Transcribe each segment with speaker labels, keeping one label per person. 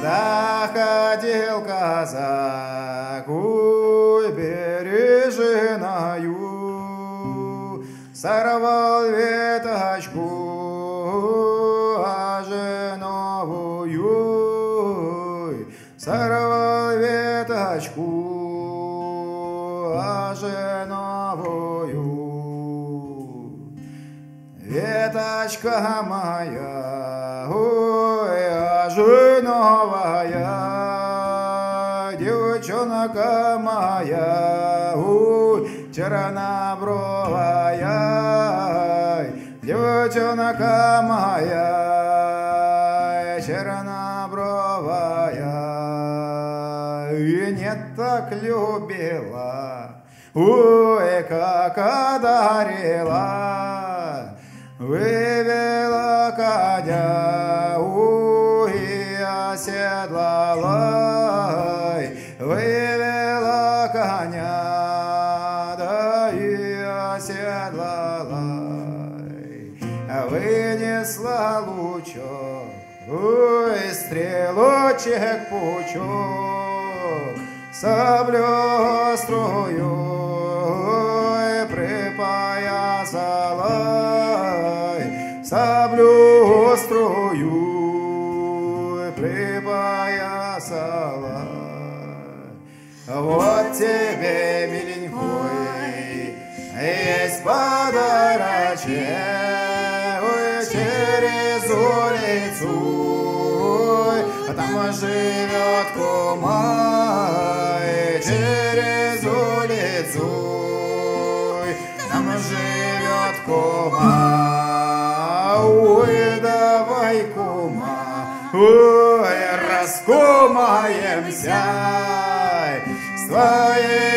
Speaker 1: Заходил казак, уй, береженою, Сорвал веточку, а женовую, Сорвал веточку, а женовую. Веточка моя, уй, же новая, девчонка моя, ой, чернобровая, девчонка моя, чернобровая, и не так любила, ой, как одарила. Да и оседлала, вынесла лучок, ой, стрелочек пучок, саблю острую припоясала саблю острую припоясала. Вот тебе, миленькой, есть подарочек через улицу, там живет кума через улицу, там живет кума. Ой, давай, кума, ой, раскумаемся с твоей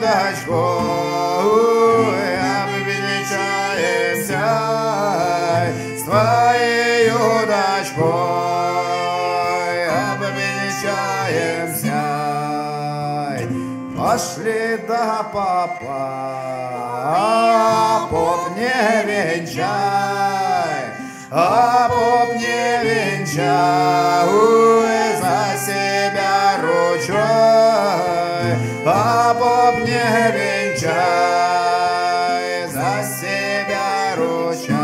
Speaker 1: дочкой, обвенчаемся. Пошли до папа, поп не венчай, а поп не венчай, за себя ручай, а поп не венчай, за себя ручай.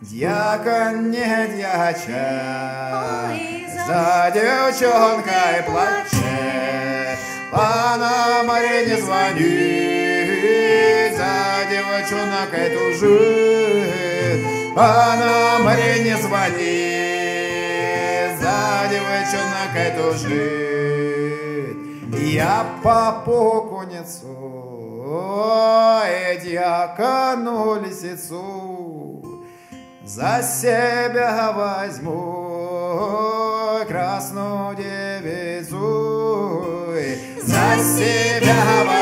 Speaker 1: Дьякон не дьячай, за девчонкой а на море не звонит, за девчонкой тужит, а на море не звонит, за девчонкой тужит. Я по конецу, и дьякону лисицу, за себя возьму красную девицу, за себя